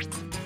Bye.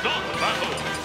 Start the battle!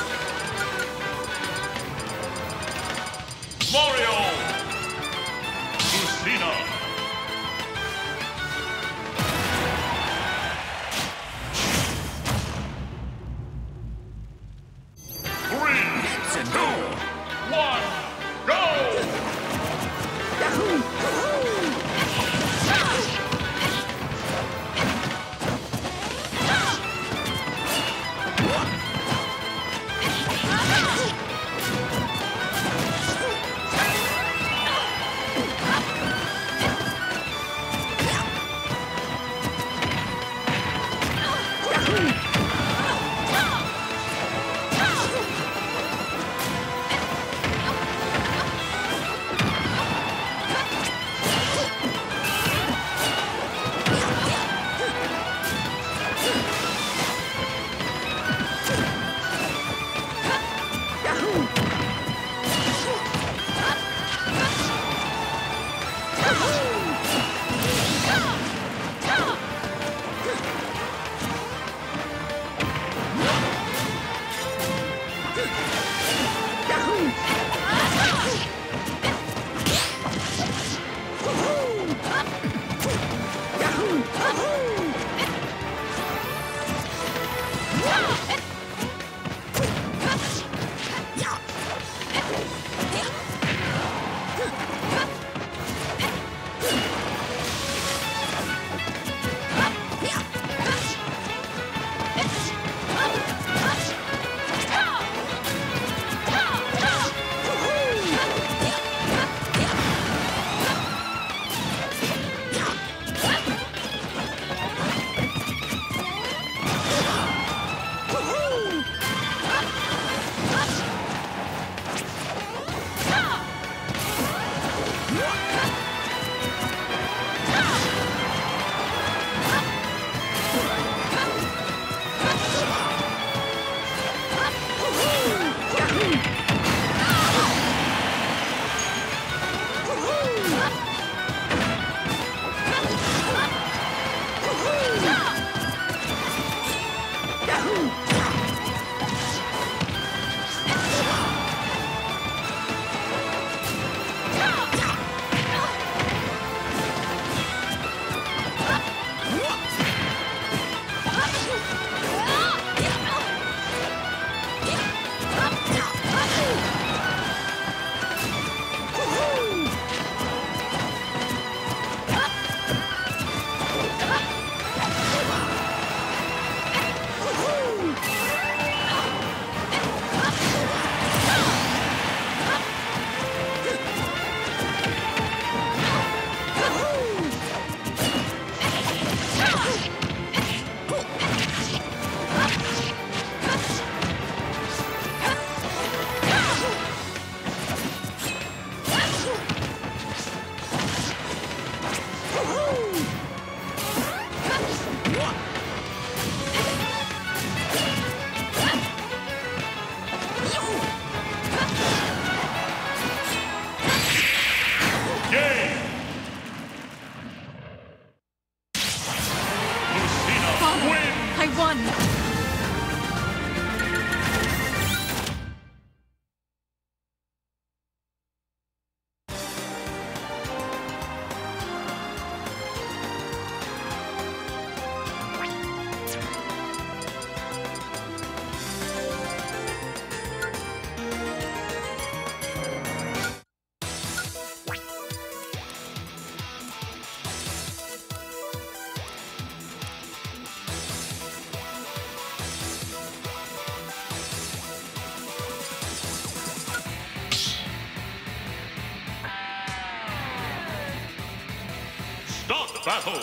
Battle.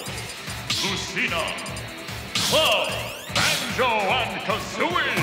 Lucina. Cloud, Banjo and Kazooie.